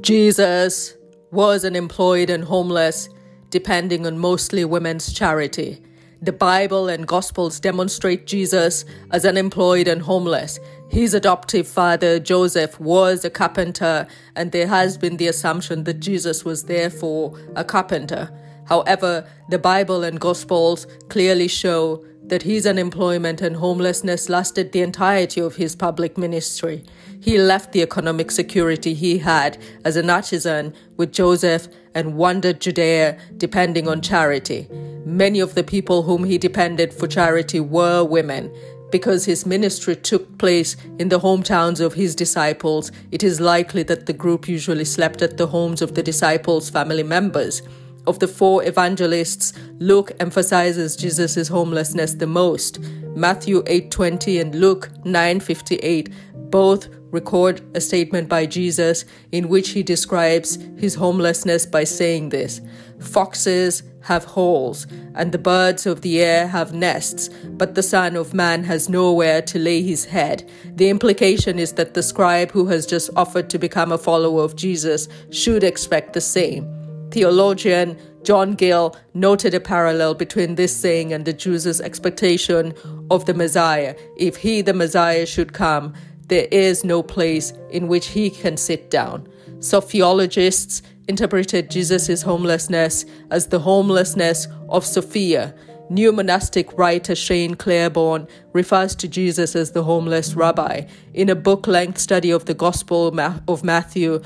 Jesus was unemployed and homeless, depending on mostly women's charity. The Bible and Gospels demonstrate Jesus as unemployed and homeless. His adoptive father, Joseph, was a carpenter, and there has been the assumption that Jesus was therefore a carpenter. However, the Bible and Gospels clearly show that his unemployment and homelessness lasted the entirety of his public ministry. He left the economic security he had as an artisan with Joseph and wandered Judea depending on charity. Many of the people whom he depended for charity were women. Because his ministry took place in the hometowns of his disciples, it is likely that the group usually slept at the homes of the disciples' family members. Of the four evangelists, Luke emphasizes Jesus' homelessness the most. Matthew 8:20 and Luke 9:58 both record a statement by Jesus in which he describes his homelessness by saying this Foxes have holes, and the birds of the air have nests, but the Son of Man has nowhere to lay his head. The implication is that the scribe who has just offered to become a follower of Jesus should expect the same. Theologian John Gill noted a parallel between this saying and the Jews' expectation of the Messiah. If he, the Messiah, should come, there is no place in which he can sit down. Sophiologists interpreted Jesus' homelessness as the homelessness of Sophia. New monastic writer Shane Claiborne refers to Jesus as the homeless rabbi. In a book length study of the Gospel of Matthew,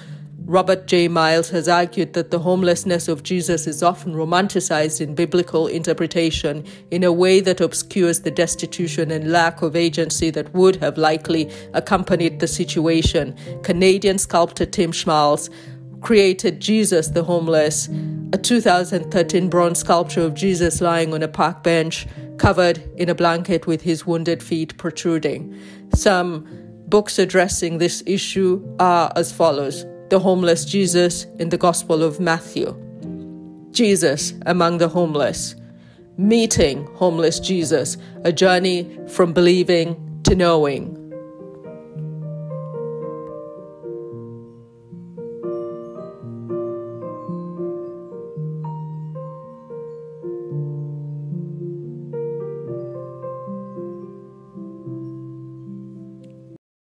Robert J. Myles has argued that the homelessness of Jesus is often romanticized in biblical interpretation in a way that obscures the destitution and lack of agency that would have likely accompanied the situation. Canadian sculptor Tim Schmalz created Jesus the Homeless, a 2013 bronze sculpture of Jesus lying on a park bench, covered in a blanket with his wounded feet protruding. Some books addressing this issue are as follows the homeless Jesus in the Gospel of Matthew. Jesus among the homeless. Meeting homeless Jesus, a journey from believing to knowing.